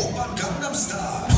Opern Gangnam Style.